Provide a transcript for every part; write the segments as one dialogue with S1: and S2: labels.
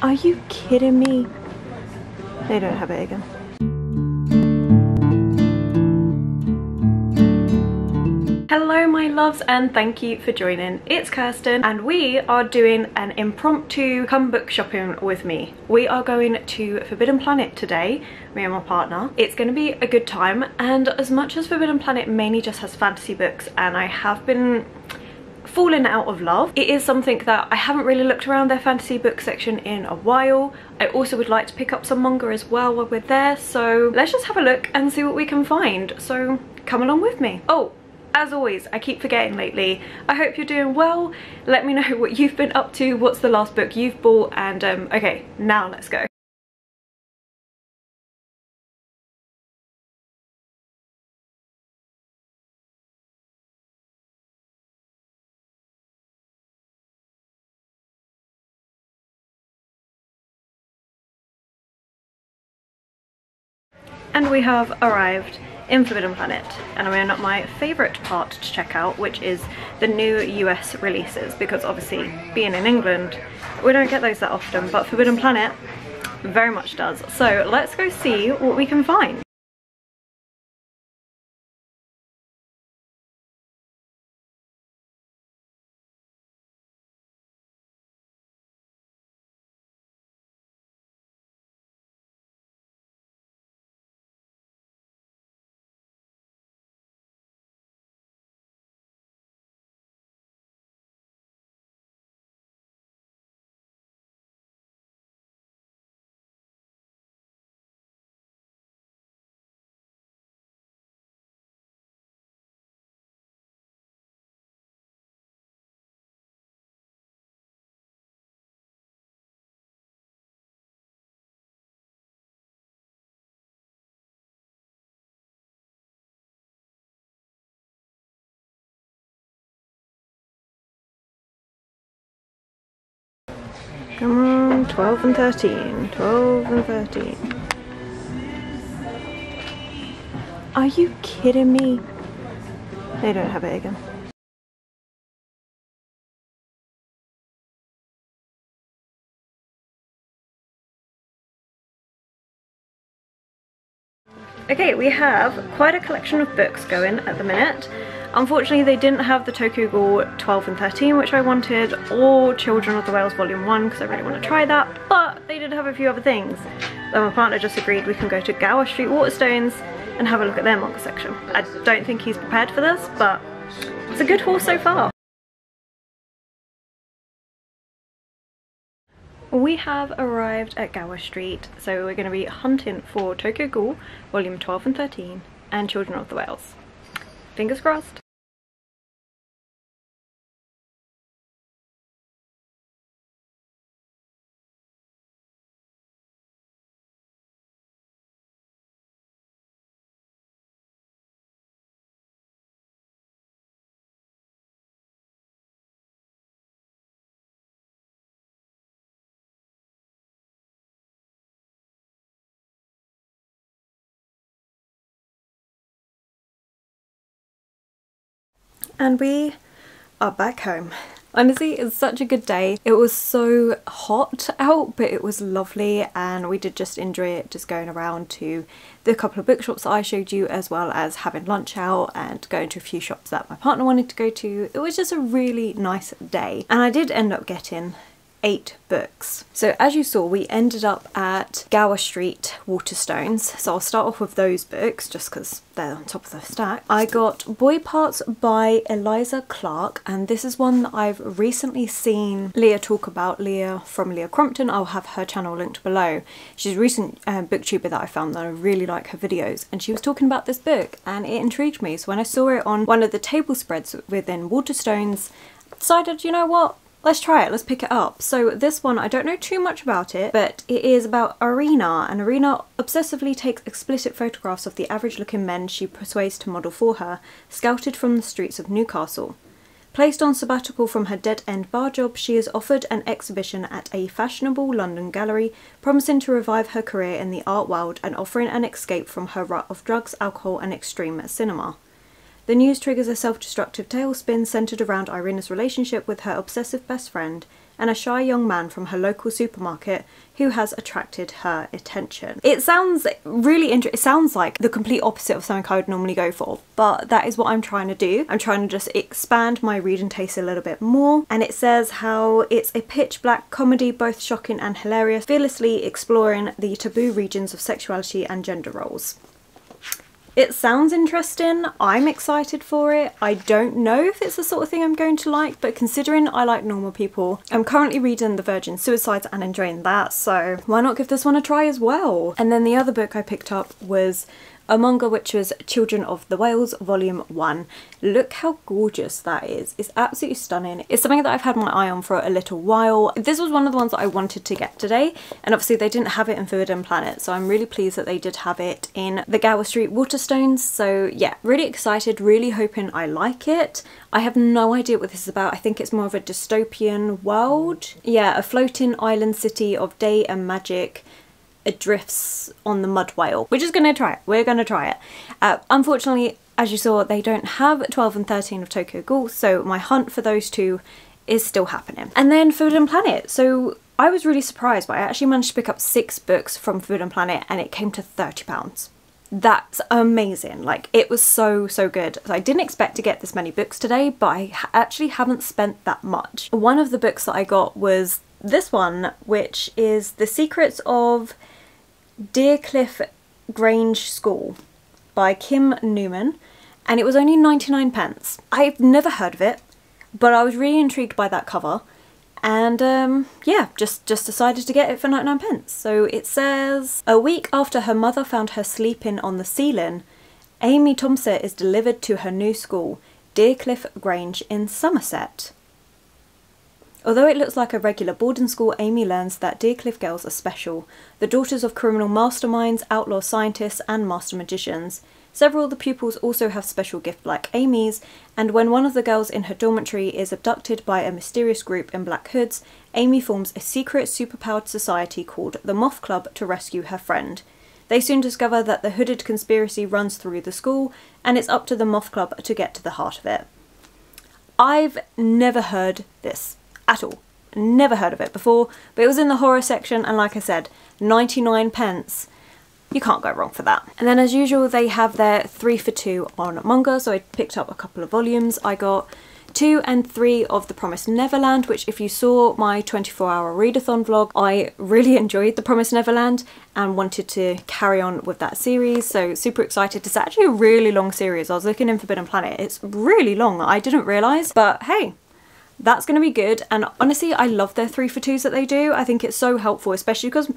S1: Are you kidding me? They don't have it again. Hello my loves and thank you for joining. It's Kirsten and we are doing an impromptu come book shopping with me. We are going to Forbidden Planet today, me and my partner. It's going to be a good time and as much as Forbidden Planet mainly just has fantasy books and I have been fallen out of love. It is something that I haven't really looked around their fantasy book section in a while. I also would like to pick up some manga as well while we're there so let's just have a look and see what we can find. So come along with me. Oh as always, I keep forgetting lately. I hope you're doing well. Let me know what you've been up to, what's the last book you've bought, and um, okay, now let's go. And we have arrived in Forbidden Planet and I'm in my favourite part to check out which is the new US releases because obviously being in England we don't get those that often but Forbidden Planet very much does. So let's go see what we can find. Come on, 12 and 13, 12 and 13. Are you kidding me? They don't have it again. Okay, we have quite a collection of books going at the minute. Unfortunately, they didn't have the Tokyo Ghoul 12 and 13, which I wanted, or Children of the Whales Volume 1, because I really want to try that, but they did have a few other things. My partner just agreed we can go to Gower Street Waterstones and have a look at their manga section. I don't think he's prepared for this, but it's a good haul so far. We have arrived at Gower Street, so we're going to be hunting for Tokyo Ghoul, volume 12 and 13, and Children of the Whales. Fingers crossed. And we are back home. Honestly, it's such a good day. It was so hot out, but it was lovely and we did just enjoy it just going around to the couple of bookshops that I showed you as well as having lunch out and going to a few shops that my partner wanted to go to. It was just a really nice day and I did end up getting eight books. So as you saw we ended up at Gower Street Waterstones so I'll start off with those books just because they're on top of the stack. I got Boy Parts by Eliza Clark and this is one that I've recently seen Leah talk about, Leah from Leah Crompton, I'll have her channel linked below. She's a recent uh, booktuber that I found that I really like her videos and she was talking about this book and it intrigued me so when I saw it on one of the table spreads within Waterstones decided you know what let's try it, let's pick it up. So this one, I don't know too much about it, but it is about Irina, and Irina obsessively takes explicit photographs of the average looking men she persuades to model for her, scouted from the streets of Newcastle. Placed on sabbatical from her dead-end bar job, she is offered an exhibition at a fashionable London gallery, promising to revive her career in the art world and offering an escape from her rut of drugs, alcohol and extreme cinema. The news triggers a self-destructive tailspin centered around Irina's relationship with her obsessive best friend, and a shy young man from her local supermarket who has attracted her attention. It sounds really interesting. It sounds like the complete opposite of something I would normally go for, but that is what I'm trying to do. I'm trying to just expand my reading taste a little bit more. And it says how it's a pitch black comedy, both shocking and hilarious, fearlessly exploring the taboo regions of sexuality and gender roles. It sounds interesting. I'm excited for it. I don't know if it's the sort of thing I'm going to like, but considering I like normal people, I'm currently reading The Virgin Suicides and enjoying that, so why not give this one a try as well? And then the other book I picked up was Among which was Children of the Whales Volume 1. Look how gorgeous that is. It's absolutely stunning. It's something that I've had my eye on for a little while. This was one of the ones that I wanted to get today and obviously they didn't have it in Forbidden Planet so I'm really pleased that they did have it in the Gower Street Waterstones so yeah really excited really hoping I like it. I have no idea what this is about. I think it's more of a dystopian world. Yeah a floating island city of day and magic adrifts on the mud whale. We're just gonna try it. We're gonna try it. Uh, unfortunately, as you saw, they don't have 12 and 13 of Tokyo Ghoul, so my hunt for those two is still happening. And then Forbidden Planet. So I was really surprised, but I actually managed to pick up six books from Forbidden Planet and it came to £30 that's amazing like it was so so good i didn't expect to get this many books today but i actually haven't spent that much one of the books that i got was this one which is the secrets of Drearcliff Grange School by Kim Newman and it was only 99 pence. I've never heard of it but I was really intrigued by that cover and um, yeah just just decided to get it for 99 pence. So it says a week after her mother found her sleeping on the ceiling Amy Thompson is delivered to her new school Drearcliff Grange in Somerset. Although it looks like a regular boarding school, Amy learns that Drearcliff girls are special, the daughters of criminal masterminds, outlaw scientists, and master magicians. Several of the pupils also have special gifts like Amy's, and when one of the girls in her dormitory is abducted by a mysterious group in black hoods, Amy forms a secret superpowered society called the Moth Club to rescue her friend. They soon discover that the hooded conspiracy runs through the school, and it's up to the Moth Club to get to the heart of it. I've never heard this at all. Never heard of it before, but it was in the horror section and like I said, 99 pence. You can't go wrong for that. And then as usual, they have their three for two on manga, so I picked up a couple of volumes. I got two and three of The Promised Neverland, which if you saw my 24 hour readathon vlog, I really enjoyed The Promised Neverland and wanted to carry on with that series. So super excited. It's actually a really long series. I was looking in Forbidden Planet. It's really long. I didn't realise, but hey, that's going to be good. And honestly I love their three for twos that they do. I think it's so helpful especially because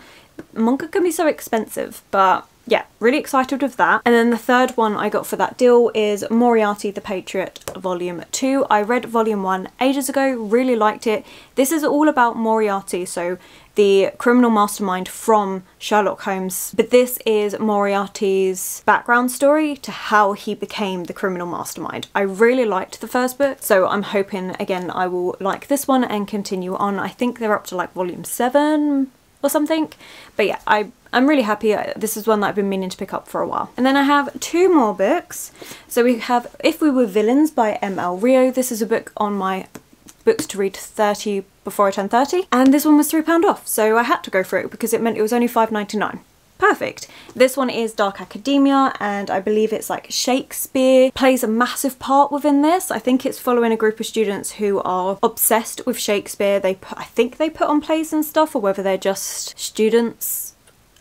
S1: manga can be so expensive but yeah really excited with that and then the third one I got for that deal is Moriarty the Patriot volume 2 I read volume 1 ages ago really liked it this is all about Moriarty so the criminal mastermind from Sherlock Holmes. But this is Moriarty's background story to how he became the criminal mastermind. I really liked the first book, so I'm hoping again I will like this one and continue on. I think they're up to like volume 7 or something. But yeah, I, I'm really happy. This is one that I've been meaning to pick up for a while. And then I have two more books. So we have If We Were Villains by M.L. Rio. This is a book on my books to read 30 before I turned 30 and this one was £3 off so I had to go for it because it meant it was only 5 99 Perfect. This one is Dark Academia and I believe it's like Shakespeare plays a massive part within this. I think it's following a group of students who are obsessed with Shakespeare. They put, I think they put on plays and stuff or whether they're just students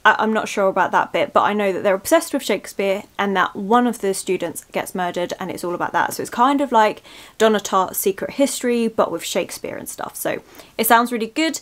S1: I am not sure about that bit, but I know that they're obsessed with Shakespeare and that one of the students gets murdered and it's all about that. So it's kind of like Donna Tartt's Secret History, but with Shakespeare and stuff. So it sounds really good.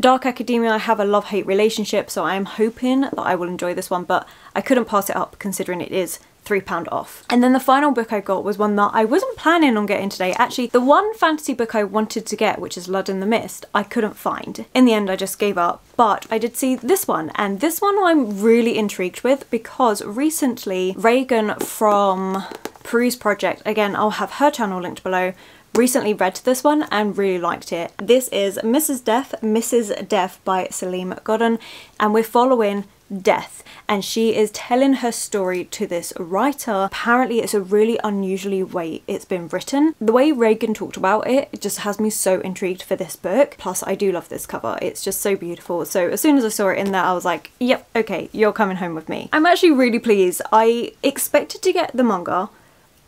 S1: Dark Academia, I have a love-hate relationship, so I'm hoping that I will enjoy this one, but I couldn't pass it up considering it is £3 off. And then the final book I got was one that I wasn't planning on getting today. Actually, the one fantasy book I wanted to get, which is Lud in the Mist, I couldn't find. In the end, I just gave up, but I did see this one, and this one I'm really intrigued with because recently Regan from Peruse Project, again, I'll have her channel linked below, recently read this one and really liked it. This is Mrs. Death, Mrs. Death by Salena Godden and we're following death and she is telling her story to this writer. Apparently it's a really unusually way it's been written. The way Regan talked about it, it just has me so intrigued for this book. Plus I do love this cover. It's just so beautiful. So as soon as I saw it in there I was like, yep, okay, you're coming home with me. I'm actually really pleased. I expected to get the manga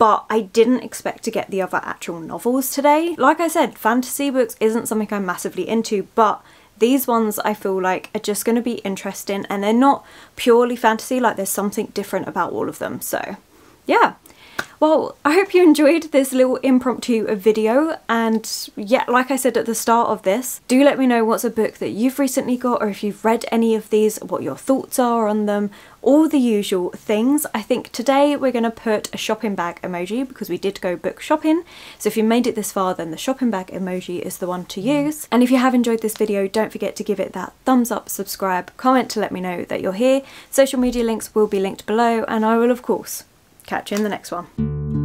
S1: but I didn't expect to get the other actual novels today. Like I said, fantasy books isn't something I'm massively into, but these ones I feel like are just going to be interesting and they're not purely fantasy, like there's something different about all of them. So yeah, well, I hope you enjoyed this little impromptu video and yeah, like I said at the start of this, do let me know what's a book that you've recently got or if you've read any of these, what your thoughts are on them, all the usual things. I think today we're going to put a shopping bag emoji because we did go book shopping. So if you made it this far, then the shopping bag emoji is the one to mm. use. And if you have enjoyed this video, don't forget to give it that thumbs up, subscribe, comment to let me know that you're here. Social media links will be linked below and I will of course Catch you in the next one.